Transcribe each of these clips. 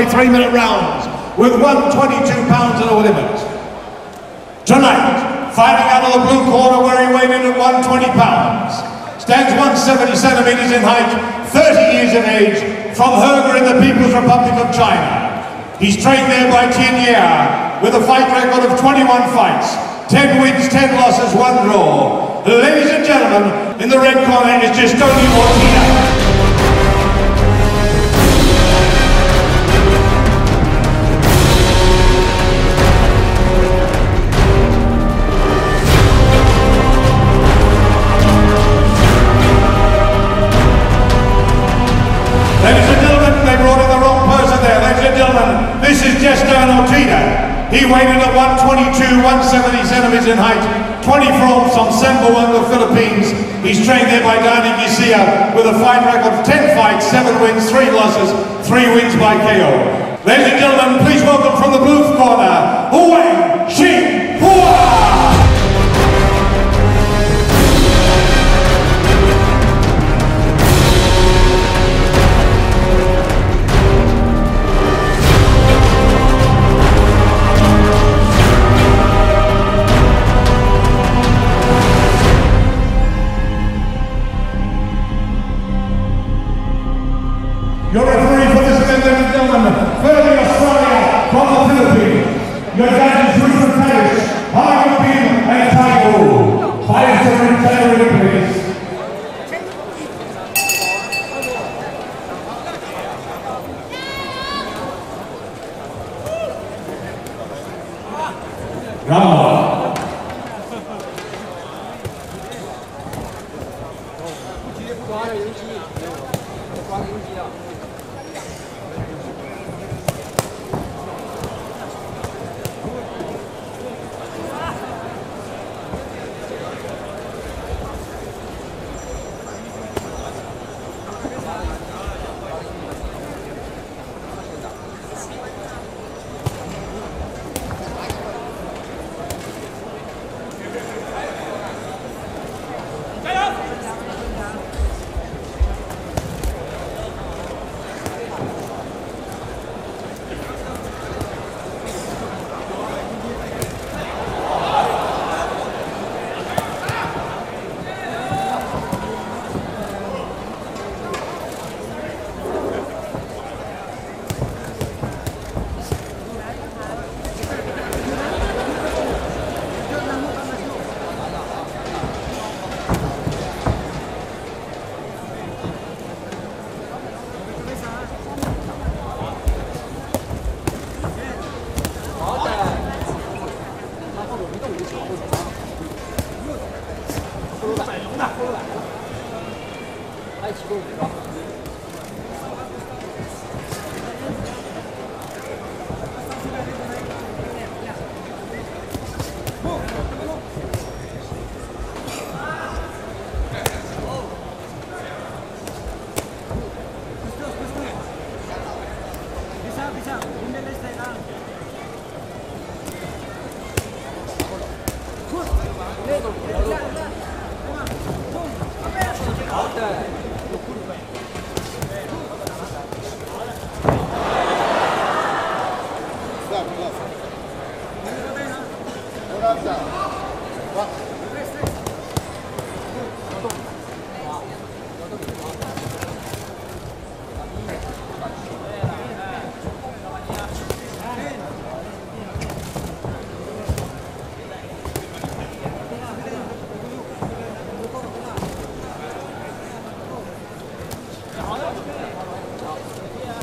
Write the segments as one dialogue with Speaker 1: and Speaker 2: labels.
Speaker 1: by three minute rounds with 122 pounds in the limit. Tonight, fighting out of the blue corner where he weighed in at 120 pounds, stands 170 centimeters in height, 30 years of age, from Herger in the People's Republic of China. He's trained there by Tian Yia with a fight record of 21 fights, 10 wins, 10 losses, 1 draw. Ladies and gentlemen, in the red corner is Jestoni Ortega. Height, 20 from from Zamboanga, Philippines. He's trained there by Danny Garcia with a fight record of 10 fights, 7 wins, 3 losses, 3 wins by KO. Ladies and gentlemen, please welcome from the blue corner, Xing Hua! Round 好的 ok 好再见啊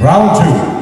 Speaker 1: Round two.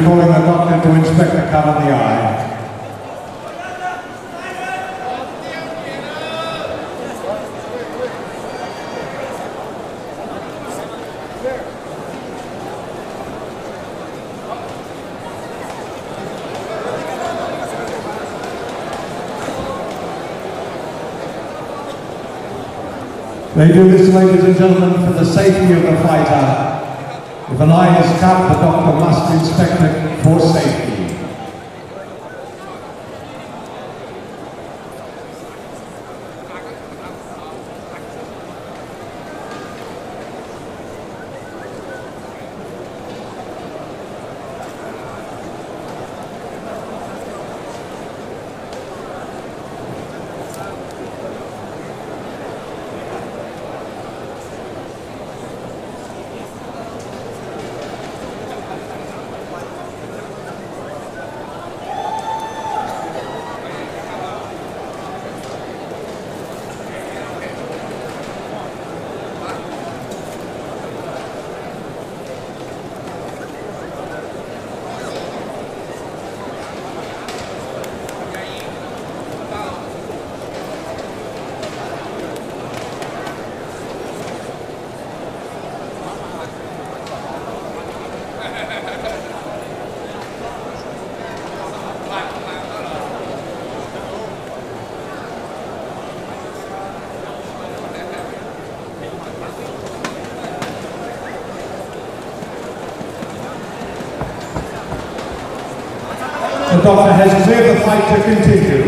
Speaker 1: Referee's calling the doctor to inspect the cut on the eye. They do this, ladies and gentlemen, for the safety of the fighter. If an eye is cut, the doctor must inspect it for safety. Has cleared the fight to continue.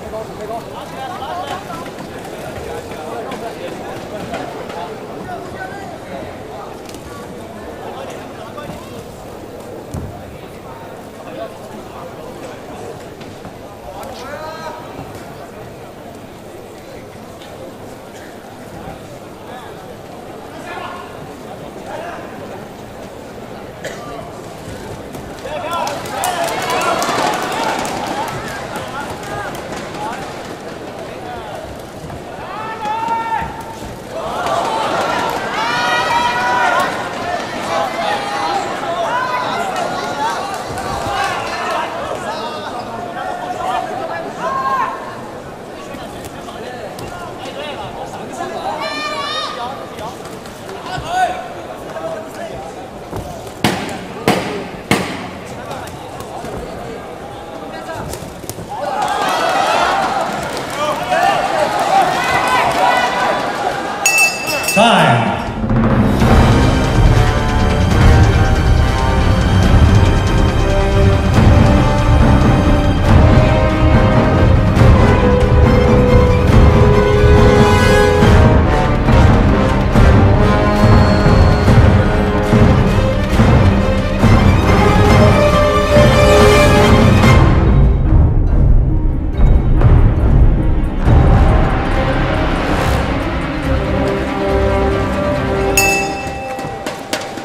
Speaker 1: 대거 대거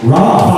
Speaker 1: Round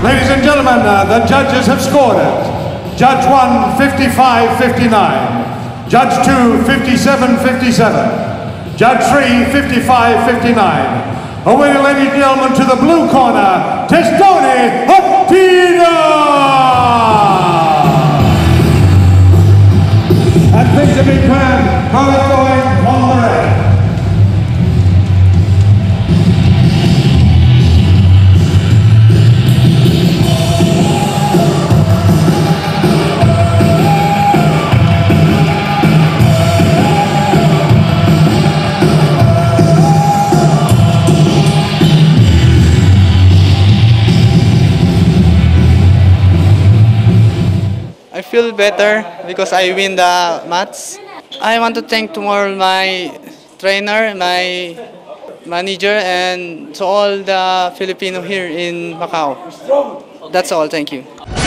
Speaker 1: Ladies and gentlemen, uh, the judges have scored it. Judge 1, 55-59. Judge 2, 57-57. Judge 3, 55-59. A winner, ladies and gentlemen, to the blue corner, Jestoni Opina! And things have
Speaker 2: better because I win the match. I want to thank tomorrow my trainer, my manager, and to all the Filipino here in Macau. That's all. Thank you.